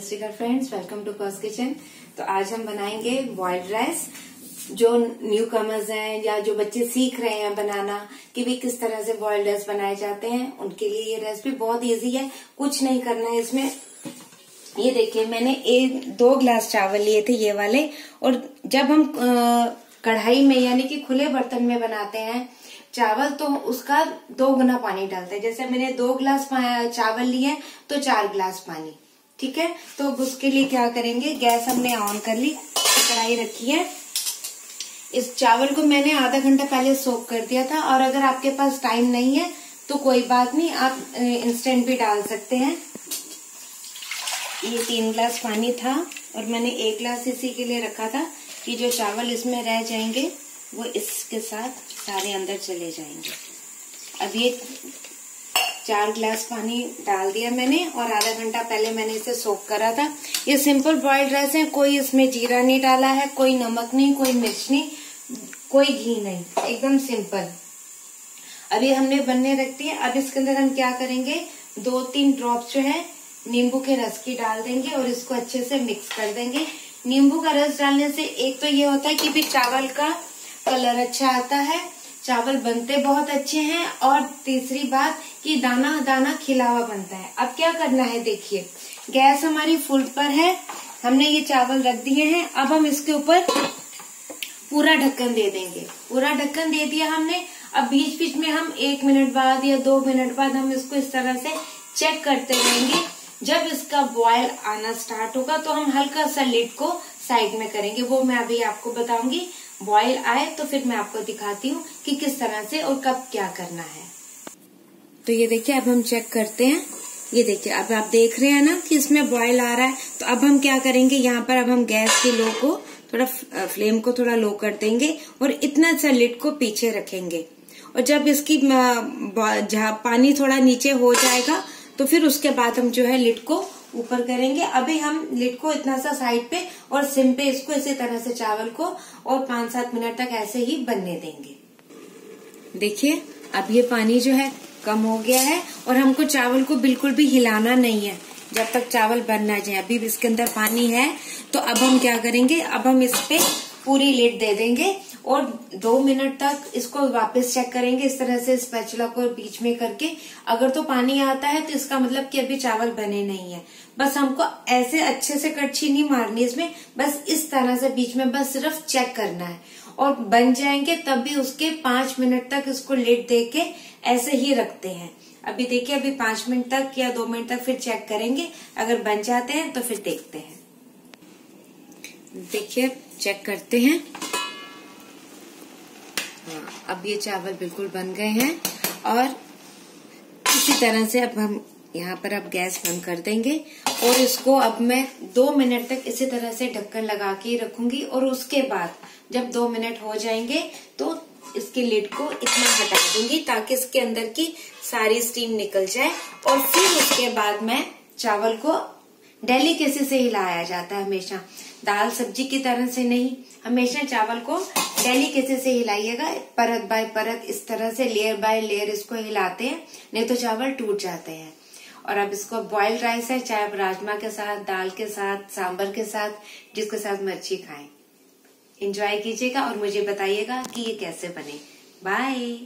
सत friends welcome to कॉस kitchen तो आज हम बनाएँगे बॉइल्ड राइस जो न्यू कमर्स हैं या जो बच्चे सीख रहे हैं बनाना कि भी किस तरह से बॉइल्ड राइस बनाए जाते हैं, उनके लिए ये रेसिपी बहुत इजी है, कुछ नहीं करना है इसमें। ये देखिए, मैंने एक, दो ग्लास चावल लिए थे, ये वाले। और जब हम कढ़ाई में यानी कि खुले बर्तन में बनाते हैं, चावल तो उसका दो गुना पानी डालते हैं। जैसे मैंने दो गिलास चावल लिए तो चार गिलास पानी। ठीक है? तो अब उसके लिए क्या करेंगे? गैस हमने ऑन कर ली, कढ़ाई रखी है। इस चावल को मैंने आधा घंटा पहले सोक कर दिया था और अगर आपके पास टाइम नहीं है तो कोई बात नहीं, आप इंस्टेंट भी डाल सकते हैं। ये तीन ग्लास पानी था और मैंने एक ग्लास इसी के लिए रखा था कि जो चावल इसमें रह जाएँगे, वो इसके साथ सारे अंदर चले जाएँगे। अब ये चार गिलास पानी डाल दिया मैंने और आधा घंटा पहले मैंने इसे सोक करा था। ये सिंपल बॉइल्ड राइस है, कोई इसमें जीरा नहीं डाला है, कोई नमक नहीं, कोई मिर्च नहीं, कोई घी नहीं, एकदम सिंपल अभी हमने बनने रख दिए। अब इसके अंदर हम क्या करेंगे? दो तीन ड्रॉप जो है, नींबू के रस की डाल देंगे और इसको अच्छे से मिक्स कर देंगे। नींबू का रस डालने से एक तो ये होता है कि भी चावल का कलर अच्छा आता है चावल बनते बहुत अच्छे हैं और तीसरी बात कि दाना दाना खिलावा बनता है। अब क्या करना है देखिए, गैस हमारी फुल पर है, हमने ये चावल रख दिए हैं, अब हम इसके ऊपर पूरा ढक्कन दे देंगे। पूरा ढक्कन दे दिया हमने, अब बीच बीच में हम एक मिनट बाद या दो मिनट बाद हम इसको इस तरह से चेक करते रहेंगे। जब इसका बॉयल आना स्टार्ट होगा तो हम हल्का सा लिड को साइड में करेंगे, वो मैं अभी आपको बताऊँगी। बॉयल आए तो फिर मैं आपको दिखाती हूँ कि किस तरह से और कब क्या करना है। तो ये देखिए, अब हम चेक करते हैं। ये देखिए, अब आप देख रहे हैं ना कि इसमें बॉयल आ रहा है। तो अब हम क्या करेंगे, यहाँ पर अब हम गैस के लो को थोड़ा फ्लेम को थोड़ा लो कर देंगे और इतना सा लिट को पीछे रखेंगे। और जब इसकी पानी थोड़ा नीचे हो जाएगा तो फिर उसके बाद हम जो है लिट को ऊपर करेंगे। अभी हम लिट को इतना सा साइड पे और सिम पे इसको इसी तरह से चावल को और पाँच सात मिनट तक ऐसे ही बनने देंगे। देखिए, अब ये पानी जो है कम हो गया है और हमको चावल को बिल्कुल भी हिलाना नहीं है, जब तक चावल बन ना जाए। अभी इसके अंदर पानी है तो अब हम क्या करेंगे? अब हम इस पे पूरी लिड दे देंगे और दो मिनट तक इसको वापस चेक करेंगे इस तरह से स्पैचुला को बीच में करके। अगर तो पानी आता है तो इसका मतलब कि अभी चावल बने नहीं है। बस हमको ऐसे अच्छे से कड़छी नहीं मारनी इसमें, बस इस तरह से बीच में बस सिर्फ़ चेक करना है। और बन जाएँगे तब भी उसके पाँच मिनट तक इसको लेट दे के ऐसे ही रखते हैं। अभी देखिए, अभी पाँच मिनट तक या दो मिनट तक फिर चेक करेंगे। अगर बन जाते हैं तो फिर देखते हैं। देखिए चेक करते हैं। हाँ अब ये चावल बिल्कुल बन गए हैं और इसी तरह से अब हम यहाँ पर अब गैस बंद कर देंगे और इसको अब मैं दो मिनट तक इसी तरह से ढक्कन लगा के रखूँगी और उसके बाद जब दो मिनट हो जाएँगे तो इसके लिड को इतना हटा दूँगी ताकि इसके अंदर की सारी स्टीम निकल जाए और फिर उसके बाद मैं चावल को डेलीकेसी से हिलाया जाता है हमेशा। दाल सब्ज़ी की तरह से नहीं, हमेशा चावल को डेलीकेसी से हिलाइएगा, परत बाय परत इस तरह से, लेयर बाय लेयर इसको हिलाते हैं, नहीं तो चावल टूट जाते हैं। और अब इसको बॉइल्ड राइस है, चाहे आप राजमा के साथ, दाल के साथ सांबर के साथ, जिसके साथ मर्ची खाएँ। इंजॉय कीजिएगा और मुझे बताइएगा कि ये कैसे बने। बाय